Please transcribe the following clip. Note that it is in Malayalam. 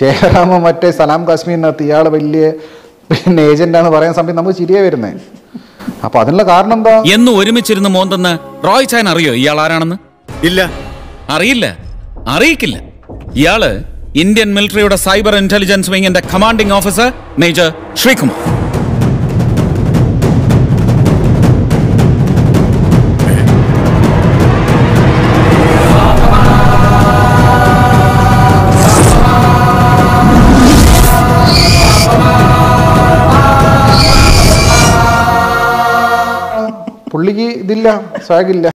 ജയറാമ മറ്റേ സലാം കാശ്മീരിനകത്ത് ഇയാൾ വലിയ പിന്നെ ഏജന്റാണ് പറയാൻ സമയത്ത് നമുക്ക് ചിരിയെ വരുന്നേ. അപ്പൊ അതിനുള്ള കാരണം എന്താ? എന്ന് ഒരുമിച്ചിരുന്ന് മോന്തെന്ന് റോയ് ചാൻ അറിയോ? ഇയാൾ ആരാണെന്ന്? ഇല്ല. അറിയില്ല. അറിയിക്കില്ല. ഇയാൾ ഇന്ത്യൻ മിലിറ്ററിയുടെ സൈബർ ഇന്റലിജൻസ് വിങ്ങിന്റെ കമാൻഡിംഗ് ഓഫീസർ മേജർ ശ്രീകുമാർ. പുള്ളിക്ക് ഇതില്ല സ്വാഗില്ല.